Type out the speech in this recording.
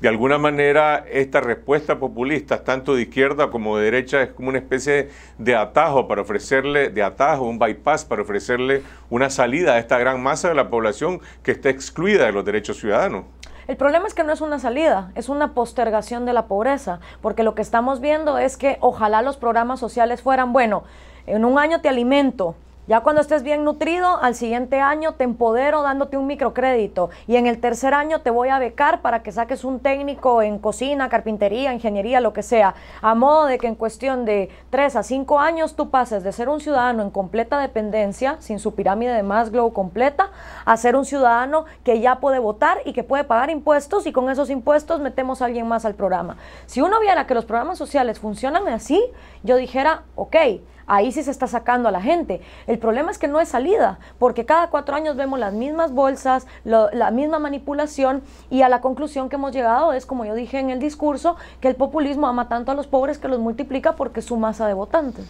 de alguna manera esta respuesta populista, tanto de izquierda como de derecha, es como una especie de atajo para ofrecerle, de atajo, un bypass para ofrecerle una salida a esta gran masa de la población que está excluida de los derechos ciudadanos. El problema es que no es una salida, es una postergación de la pobreza, porque lo que estamos viendo es que ojalá los programas sociales fueran, bueno, en un año te alimento, ya cuando estés bien nutrido, al siguiente año te empodero dándote un microcrédito y en el tercer año te voy a becar para que saques un técnico en cocina, carpintería, ingeniería, lo que sea, a modo de que en cuestión de tres a cinco años tú pases de ser un ciudadano en completa dependencia, sin su pirámide de Maslow completa, a ser un ciudadano que ya puede votar y que puede pagar impuestos y con esos impuestos metemos a alguien más al programa. Si uno viera que los programas sociales funcionan así, yo dijera, ok, ahí sí se está sacando a la gente. El problema es que no es salida, porque cada cuatro años vemos las mismas bolsas, la misma manipulación y a la conclusión que hemos llegado es, como yo dije en el discurso, que el populismo ama tanto a los pobres que los multiplica porque es su masa de votantes.